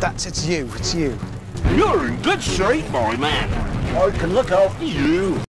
That's it's you. It's you. You're in good shape, my man. I can look after you.